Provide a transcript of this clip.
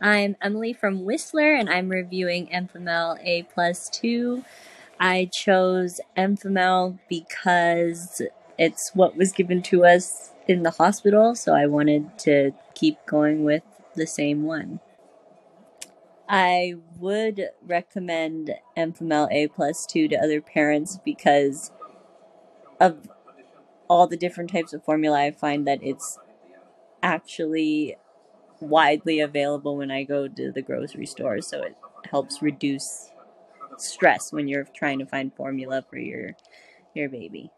I'm Emily from Whistler and I'm reviewing Enfamil A plus 2. I chose Enfamil because it's what was given to us in the hospital, so I wanted to keep going with the same one. I would recommend Enfamil A plus 2 to other parents because of all the different types of formula. I find that it's actually widely available when I go to the grocery store, so it helps reduce stress when you're trying to find formula for your your baby.